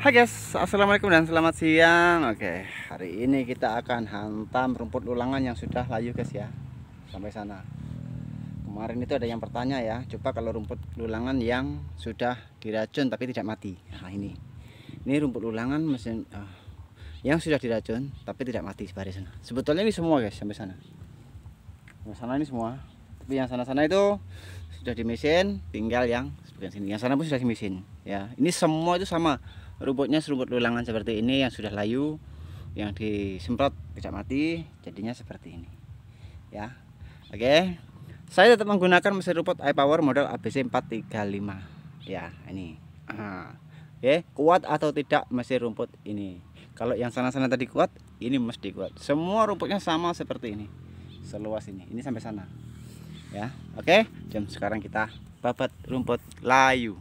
Hai guys, assalamualaikum dan selamat siang. Oke, hari ini kita akan hantam rumput ulangan yang sudah layu guys ya, sampai sana. Kemarin itu ada yang bertanya ya, coba kalau rumput ulangan yang sudah diracun tapi tidak mati. Nah ini, ini rumput ulangan mesin uh, yang sudah diracun tapi tidak mati sebaris sana. Sebetulnya ini semua guys sampai sana. Sampai sana ini semua, tapi yang sana-sana itu sudah di mesin, tinggal yang sebagian sini. Yang sana pun sudah di mesin. Ya, ini semua itu sama rumputnya serumput lulangan seperti ini yang sudah layu yang disemprot tidak mati jadinya seperti ini. Ya oke. Saya tetap menggunakan mesin rumput iPower model ABC 435 ya ini. Aha. oke. Kuat atau tidak mesin rumput ini? Kalau yang sana-sana tadi kuat ini mesti kuat. Semua rumputnya sama seperti ini. Seluas ini. Ini sampai sana. Ya oke. Jam sekarang kita babat rumput layu